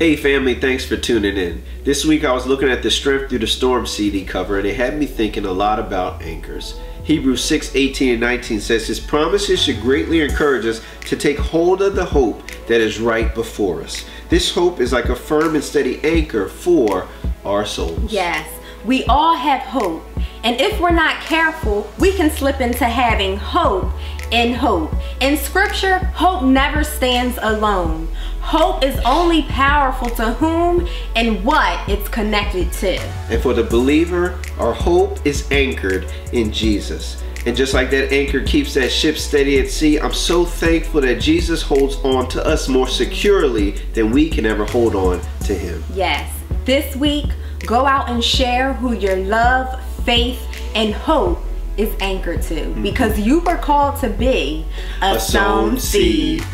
Hey family, thanks for tuning in. This week I was looking at the Strength Through the Storm CD cover and it had me thinking a lot about anchors. Hebrews 6, 18 and 19 says his promises should greatly encourage us to take hold of the hope that is right before us. This hope is like a firm and steady anchor for our souls. Yes, we all have hope. And if we're not careful, we can slip into having hope in hope. In scripture, hope never stands alone. Hope is only powerful to whom and what it's connected to. And for the believer, our hope is anchored in Jesus. And just like that anchor keeps that ship steady at sea, I'm so thankful that Jesus holds on to us more securely than we can ever hold on to him. Yes, this week, go out and share who your love, faith, and hope is anchored to mm-hmm. because you were called to be a, A sown seed.